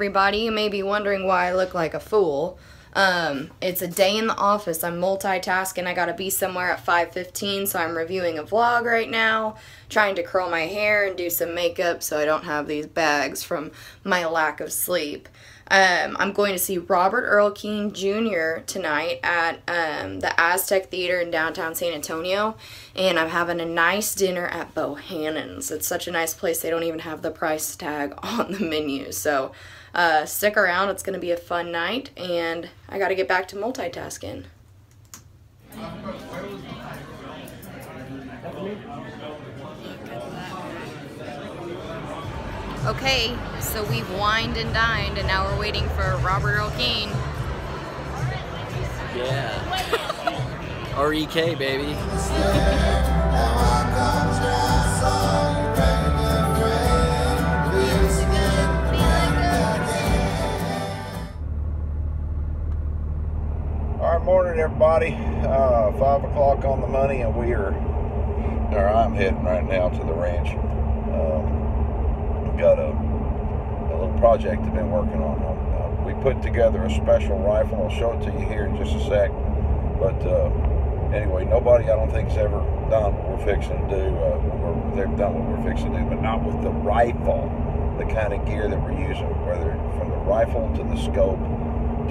everybody. You may be wondering why I look like a fool. Um, it's a day in the office. I'm multitasking. I gotta be somewhere at 5:15, so I'm reviewing a vlog right now, trying to curl my hair and do some makeup so I don't have these bags from my lack of sleep. Um, I'm going to see Robert Earl Keen Jr. tonight at um, the Aztec Theater in downtown San Antonio, and I'm having a nice dinner at Bohanan's. It's such a nice place, they don't even have the price tag on the menu. So uh, stick around, it's going to be a fun night, and I got to get back to multitasking. Okay, so we've wined and dined, and now we're waiting for Robert Earl Keen. Yeah. R-E-K, baby. Right, morning, everybody. Uh, five o'clock on the money, and we are, or I'm heading right now to the ranch. Um, we've got a, a little project I've been working on. Uh, we put together a special rifle. I'll show it to you here in just a sec. But uh, anyway, nobody I don't think has ever done what we're fixing to do. Uh, they've done what we're fixing to do, but not with the rifle, the kind of gear that we're using, whether from the rifle to the scope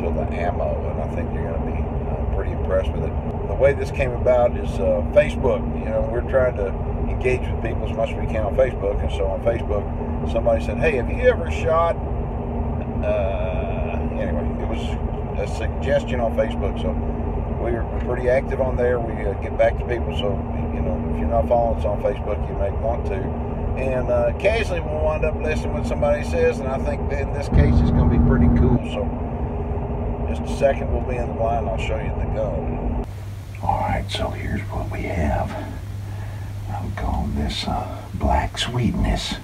to the ammo, and I think you're going to be pretty impressed with it. The way this came about is uh, Facebook. You know, we're trying to engage with people as much as we can on Facebook, and so on Facebook, somebody said, "Hey, have you ever shot?" Uh, anyway, it was a suggestion on Facebook, so we're pretty active on there. We uh, get back to people, so you know, if you're not following us on Facebook, you may want to. And uh, occasionally we'll wind up listening what somebody says, and I think in this case it's going to be pretty cool. So. Just a second, we'll be in the blind. I'll show you the gun. All right, so here's what we have. I'm calling this uh, Black Sweetness.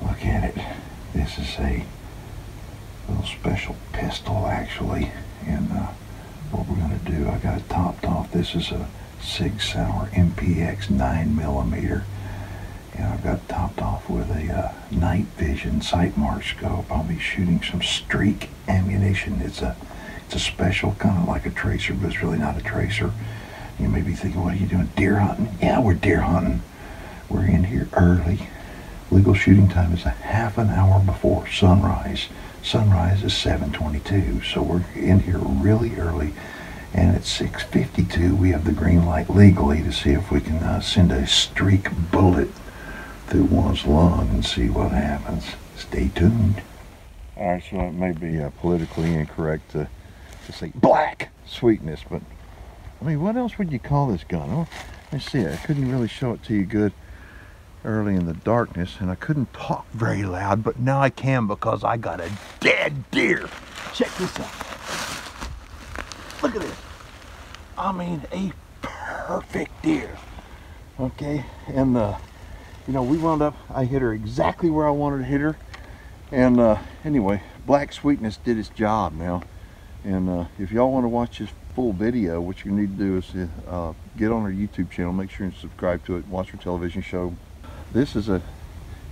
Look at it. This is a little special pistol, actually. And uh, what we're going to do, I got it topped off. This is a Sig Sauer MPX 9 millimeter, And I've got topped off with a uh, night vision Sightmark scope. I'll be shooting some streak ammunition. It's a it's a special, kind of like a tracer, but it's really not a tracer. You may be thinking, what are you doing? Deer hunting? Yeah, we're deer hunting. We're in here early. Legal shooting time is a half an hour before sunrise. Sunrise is 7:22, so we're in here really early. And at 6:52, we have the green light legally to see if we can uh, send a streak bullet through one's lung and see what happens. Stay tuned. All right, so it may be uh, politically incorrect to to say black sweetness, but I mean, what else would you call this gun? Oh, let's see, I couldn't really show it to you good early in the darkness, and I couldn't talk very loud, but now I can because I got a dead deer. Check this out. Look at this. I mean, a perfect deer. Okay, and uh, you know, we wound up, I hit her exactly where I wanted to hit her, and uh, anyway, Black Sweetness did its job now. And uh, if y'all want to watch this full video, what you need to do is uh, get on our YouTube channel, make sure you subscribe to it, watch our television show. This is a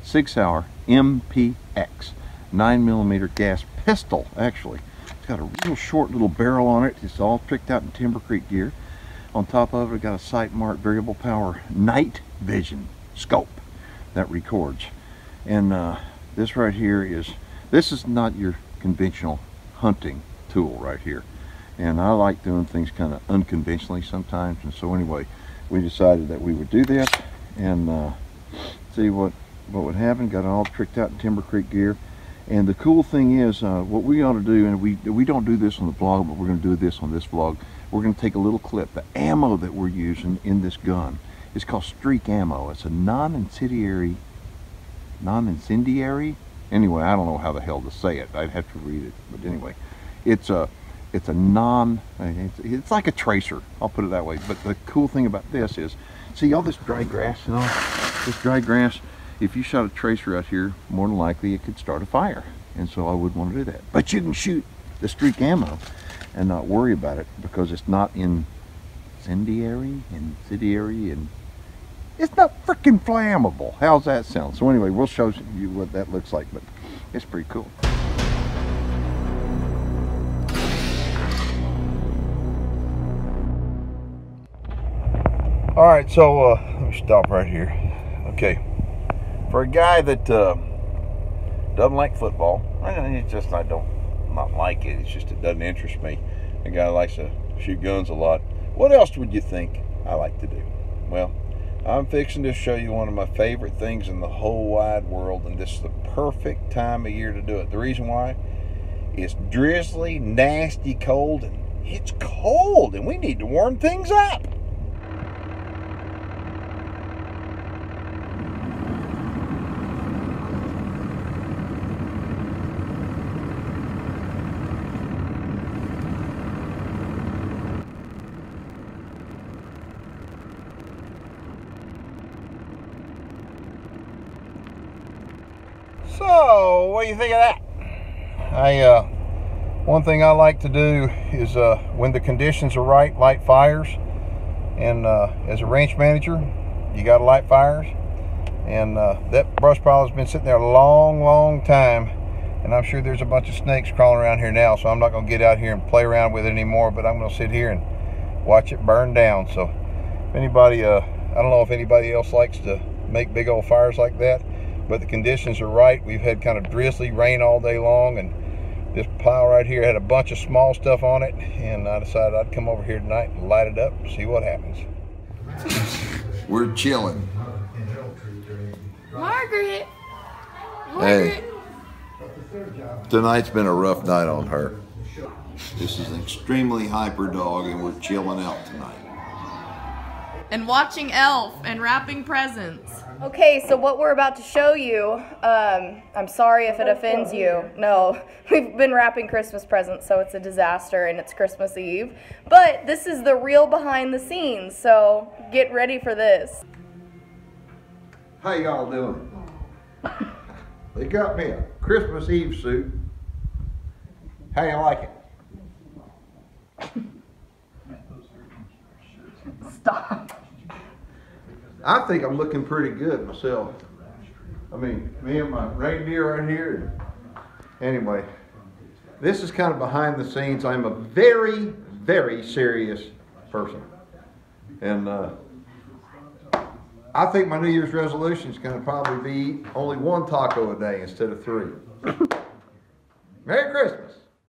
Sig Sauer MPX 9mm gas pistol, actually. It's got a real short little barrel on it. It's all tricked out in Timber Creek gear. On top of it, it got a Sightmark variable power night vision scope that records. And uh, this right here is, this is not your conventional hunting tool right here. And I like doing things kind of unconventionally sometimes. And so anyway, we decided that we would do this and uh, see what, what would happen. Got it all tricked out in Timber Creek gear. And the cool thing is, uh, what we ought to do, and we, we don't do this on the vlog, but we're going to do this on this vlog. We're going to take a little clip. The ammo that we're using in this gun is called Streak Ammo. It's a non-incendiary, non-incendiary? Anyway, I don't know how the hell to say it. I'd have to read it. But anyway, it's a it's a non it's, like a tracer I'll put it that way. But the cool thing about this is see all this dry grass and all this dry grass if you shot a tracer out here more than likely it could start a fire. And so I wouldn't want to do that. But you can shoot the streak ammo and not worry about it because it's not incendiary incendiary and it's not freaking flammable. How's that sound? So anyway we'll show you what that looks like but it's pretty cool All right, so uh, let me stop right here. Okay, for a guy that uh, doesn't like football, I it's just I don't not like it. It's just it doesn't interest me. A guy likes to shoot guns a lot. What else would you think I like to do? Well, I'm fixing to show you one of my favorite things in the whole wide world, and this is the perfect time of year to do it. The reason why? It's drizzly, nasty, cold, and it's cold, and we need to warm things up. So, what do you think of that? I uh, one thing I like to do is uh, when the conditions are right, light fires. And uh, as a ranch manager, you got to light fires. And uh, that brush pile has been sitting there a long, long time. And I'm sure there's a bunch of snakes crawling around here now, so I'm not going to get out here and play around with it anymore. But I'm going to sit here and watch it burn down. So, if anybody, uh, I don't know if anybody else likes to make big old fires like that but the conditions are right. We've had kind of drizzly rain all day long, and this pile right here had a bunch of small stuff on it, and I decided I'd come over here tonight and light it up and see what happens. We're chilling. Margaret. Hey, tonight's been a rough night on her. This is an extremely hyper dog, and we're chilling out tonight. And watching Elf and wrapping presents. Okay, so what we're about to show you, um, I'm sorry if it offends you. No, we've been wrapping Christmas presents, so it's a disaster and it's Christmas Eve. But this is the real behind the scenes, so get ready for this. How y'all doing? They got me a Christmas Eve suit. How you like it? Stop. I think I'm looking pretty good myself. I mean, me and my reindeer right here. Anyway, this is kind of behind the scenes. I'm a very, very serious person. And uh, I think my New Year's resolution is going to probably be only one taco a day instead of three. Merry Christmas.